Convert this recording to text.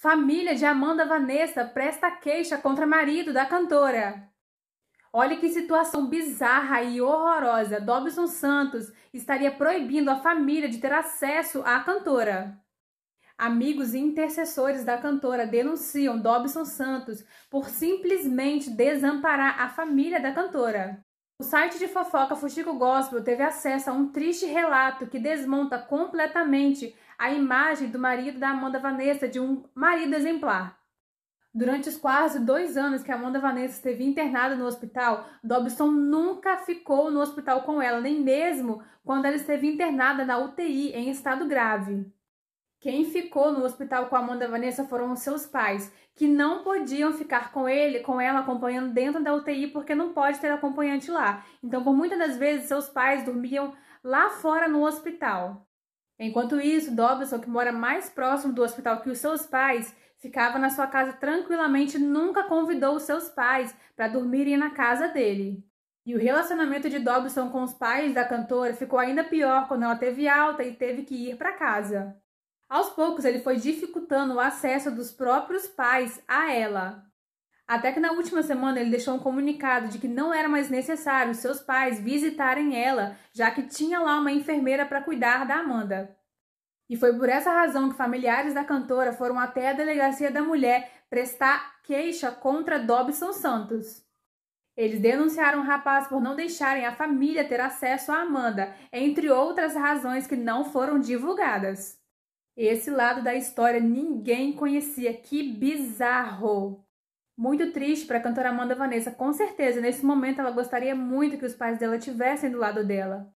Família de Amanda Vanessa presta queixa contra marido da cantora. Olha que situação bizarra e horrorosa. Dobson Santos estaria proibindo a família de ter acesso à cantora. Amigos e intercessores da cantora denunciam Dobson Santos por simplesmente desamparar a família da cantora. O site de fofoca Fuxico Gospel teve acesso a um triste relato que desmonta completamente a imagem do marido da Amanda Vanessa de um marido exemplar. Durante os quase dois anos que Amanda Vanessa esteve internada no hospital, Dobson nunca ficou no hospital com ela, nem mesmo quando ela esteve internada na UTI em estado grave. Quem ficou no hospital com a Amanda Vanessa foram os seus pais, que não podiam ficar com ele, com ela acompanhando dentro da UTI porque não pode ter acompanhante lá. Então, por muitas das vezes, seus pais dormiam lá fora no hospital. Enquanto isso, Dobson, que mora mais próximo do hospital que os seus pais, ficava na sua casa tranquilamente, nunca convidou os seus pais para dormirem na casa dele. E o relacionamento de Dobson com os pais da cantora ficou ainda pior quando ela teve alta e teve que ir para casa. Aos poucos, ele foi dificultando o acesso dos próprios pais a ela. Até que na última semana ele deixou um comunicado de que não era mais necessário seus pais visitarem ela, já que tinha lá uma enfermeira para cuidar da Amanda. E foi por essa razão que familiares da cantora foram até a delegacia da mulher prestar queixa contra Dobson Santos. Eles denunciaram o rapaz por não deixarem a família ter acesso a Amanda, entre outras razões que não foram divulgadas. Esse lado da história ninguém conhecia. Que bizarro! Muito triste para a cantora Amanda Vanessa. Com certeza, nesse momento, ela gostaria muito que os pais dela tivessem do lado dela.